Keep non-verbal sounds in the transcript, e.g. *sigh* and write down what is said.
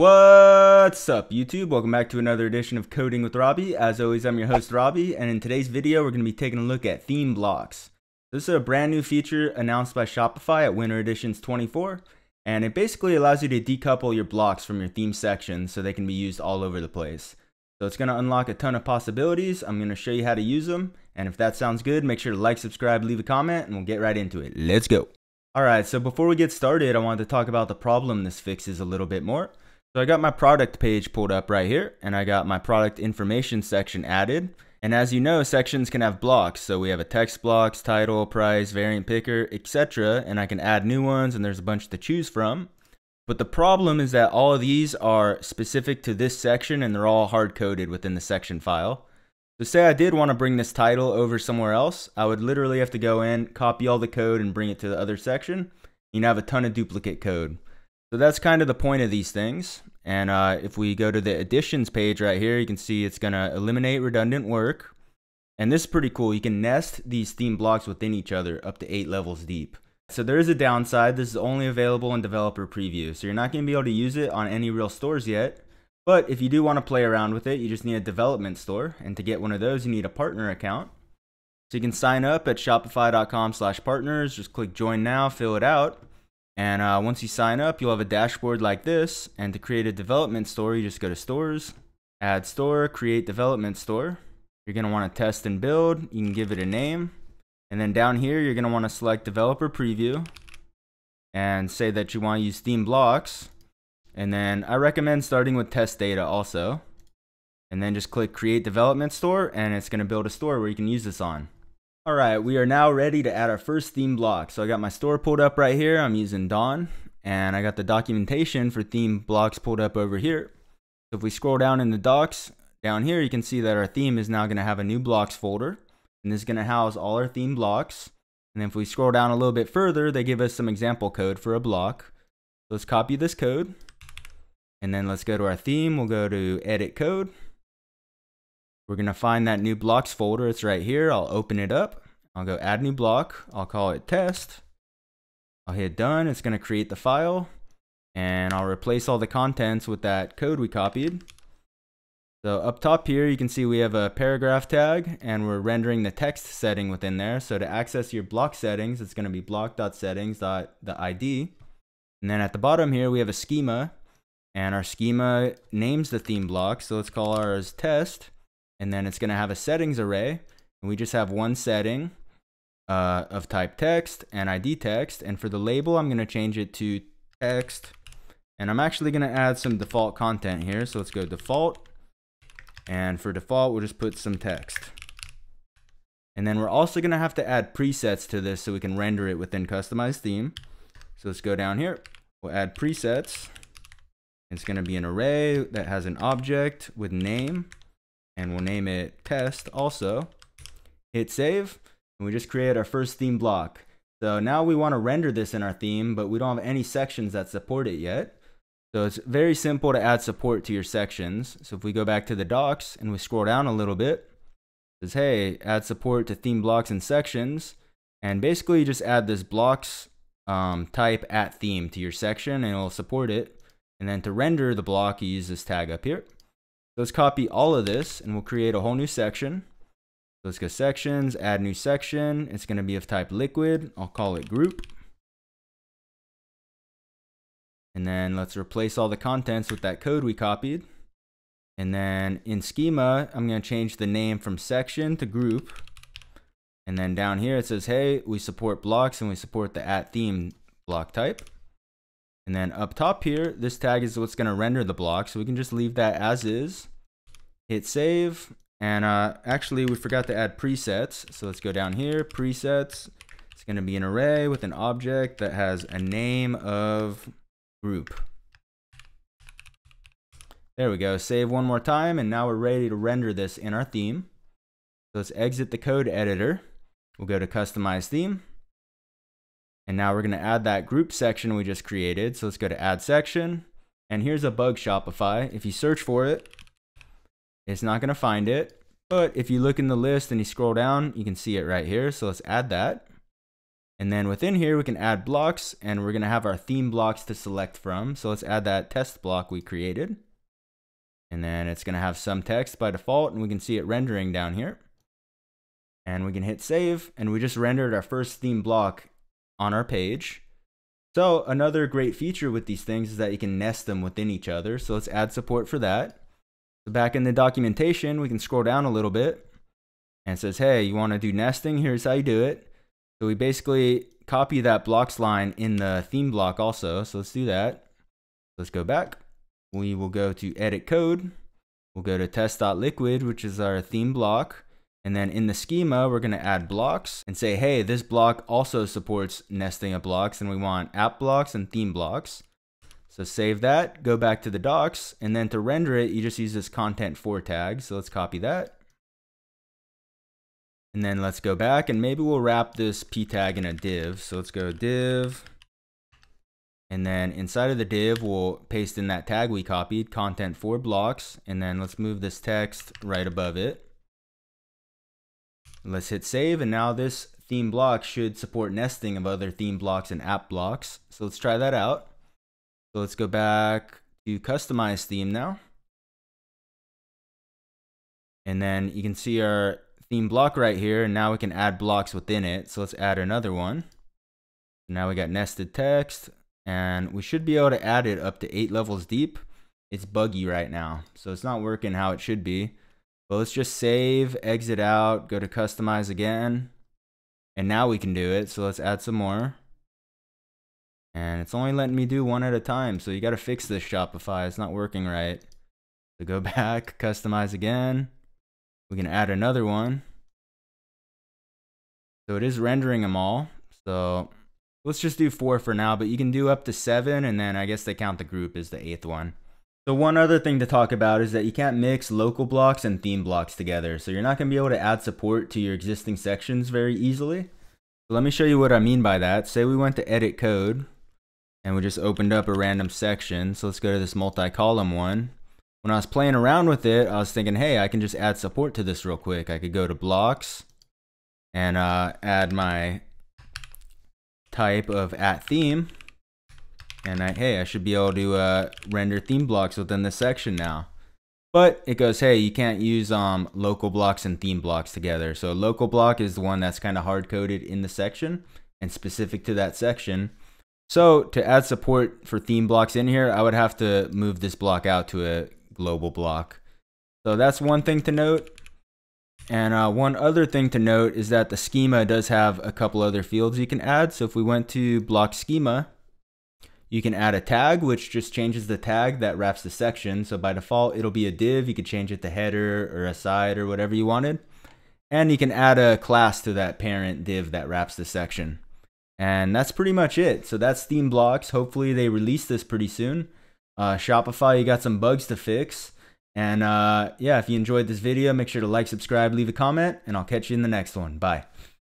What's up YouTube? Welcome back to another edition of Coding with Robby. As always, I'm your host Robby, and in today's video, we're going to be taking a look at theme blocks. This is a brand new feature announced by Shopify at Winter Editions 24, and it basically allows you to decouple your blocks from your theme section so they can be used all over the place. So it's going to unlock a ton of possibilities. I'm going to show you how to use them, and if that sounds good, make sure to like, subscribe, leave a comment, and we'll get right into it. Let's go. Alright, so before we get started, I wanted to talk about the problem this fixes a little bit more. So I got my product page pulled up right here, and I got my product information section added. And as you know, sections can have blocks. So we have a text blocks, title, price, variant picker, etc. And I can add new ones, and there's a bunch to choose from. But the problem is that all of these are specific to this section, and they're all hard-coded within the section file. So say I did want to bring this title over somewhere else, I would literally have to go in, copy all the code, and bring it to the other section. You'd have a ton of duplicate code. So that's kind of the point of these things. And uh, if we go to the Editions page right here, you can see it's going to eliminate redundant work. And this is pretty cool. You can nest these theme blocks within each other up to eight levels deep. So there is a downside. This is only available in developer preview. So you're not going to be able to use it on any real stores yet. But if you do want to play around with it, you just need a development store. And to get one of those, you need a partner account. So you can sign up at shopify.com slash partners. Just click join now, fill it out. And uh, once you sign up, you'll have a dashboard like this. And to create a development store, you just go to stores, add store, create development store. You're want to test and build. You can give it a name. And then down here, you're want to select developer preview and say that you want to use theme blocks. And then I recommend starting with test data also. And then just click create development store and it's to build a store where you can use this on. Alright, we are now ready to add our first theme block. So I got my store pulled up right here. I'm using Dawn. And I got the documentation for theme blocks pulled up over here. So if we scroll down in the docs, down here you can see that our theme is now going to have a new blocks folder. And this is going to house all our theme blocks. And if we scroll down a little bit further, they give us some example code for a block. Let's copy this code. And then let's go to our theme. We'll go to edit code. We're going to find that new blocks folder. It's right here. I'll open it up. I'll go add new block. I'll call it test. I'll hit done. It's going to create the file. And I'll replace all the contents with that code we copied. So up top here, you can see we have a paragraph tag and we're rendering the text setting within there. So to access your block settings, it's going to be block.settings.id. And then at the bottom here, we have a schema and our schema names the theme block. So let's call ours test and then it's going to have a settings array. And we just have one setting uh, of type text and ID text. And for the label, I'm going to change it to text. And I'm actually going to add some default content here. So let's go default. And for default, we'll just put some text. And then we're also going to have to add presets to this so we can render it within customized theme. So let's go down here. We'll add presets. It's going to be an array that has an object with name and we'll name it test also. Hit save, and we just create our first theme block. So now we want to render this in our theme, but we don't have any sections that support it yet. So it's very simple to add support to your sections. So if we go back to the docs and we scroll down a little bit, it says, hey, add support to theme blocks and sections. And basically you just add this blocks um, type at theme to your section and it'll support it. And then to render the block, you use this tag up here. Let's copy all of this and we'll create a whole new section. Let's go sections, add new section. It's going to be of type liquid. I'll call it group. And then let's replace all the contents with that code we copied. And then in schema, I'm going to change the name from section to group. And then down here it says, hey, we support blocks and we support the at theme block type. And then up top here, this tag is what's going to render the block. So we can just leave that as is. Hit save. And uh, actually, we forgot to add presets. So let's go down here, presets. It's going to be an array with an object that has a name of group. There we go. Save one more time. And now we're ready to render this in our theme. So let's exit the code editor. We'll go to customize theme. And now we're going to add that group section we just created. So let's go to add section. And here's a bug Shopify. If you search for it, it's not going to find it. But if you look in the list and you scroll down, you can see it right here. So let's add that. And then within here, we can add blocks and we're going to have our theme blocks to select from. So let's add that test block we created. And then it's going to have some text by default and we can see it rendering down here. And we can hit save and we just rendered our first theme block on our page. So another great feature with these things is that you can nest them within each other. So let's add support for that. So back in the documentation, we can scroll down a little bit and says, hey, you want to do nesting? Here's how you do it. So we basically copy that blocks line in the theme block also. So let's do that. Let's go back. We will go to edit code. We'll go to test.liquid, which is our theme block. And then in the schema, we're going to add blocks and say, hey, this block also supports nesting of blocks and we want app blocks and theme blocks. So save that, go back to the docs, and then to render it, you just use this content for tag. So let's copy that. And then let's go back and maybe we'll wrap this p tag in a div. So let's go div. And then inside of the div, we'll paste in that tag we copied, content for blocks. And then let's move this text right above it. Let's hit save. And now this theme block should support nesting of other theme blocks and app blocks. So let's try that out. So let's go back to customize theme now. And then you can see our theme block right here. And now we can add blocks within it. So let's add another one. Now we got nested text and we should be able to add it up to eight levels deep. It's buggy right now. So it's not working how it should be. But let's just save, exit out, go to customize again. And now we can do it. So let's add some more. And it's only letting me do one at a time. So you got to fix this Shopify. It's not working right. So go *laughs* back, customize again. We can add another one. So it is rendering them all. So let's just do four for now, but you can do up to seven, and then I guess they count the group as the eighth one. So one other thing to talk about is that you can't mix local blocks and theme blocks together. So you're not going to be able to add support to your existing sections very easily. So let me show you what I mean by that. Say we went to edit code and we just opened up a random section. So let's go to this multi-column one when I was playing around with it, I was thinking, hey, I can just add support to this real quick. I could go to blocks and uh, add my type of at theme. And I, hey, I should be able to uh, render theme blocks within this section now. But it goes, hey, you can't use um, local blocks and theme blocks together. So local block is the one that's kind of hard coded in the section and specific to that section. So to add support for theme blocks in here, I would have to move this block out to a global block. So that's one thing to note. And uh, one other thing to note is that the schema does have a couple other fields you can add. So if we went to block schema, you can add a tag, which just changes the tag that wraps the section. So by default, it'll be a div. You could change it to header or aside or whatever you wanted. And you can add a class to that parent div that wraps the section. And that's pretty much it. So that's theme blocks. Hopefully they release this pretty soon. Uh, Shopify, you got some bugs to fix. And uh, yeah, if you enjoyed this video, make sure to like, subscribe, leave a comment, and I'll catch you in the next one. Bye.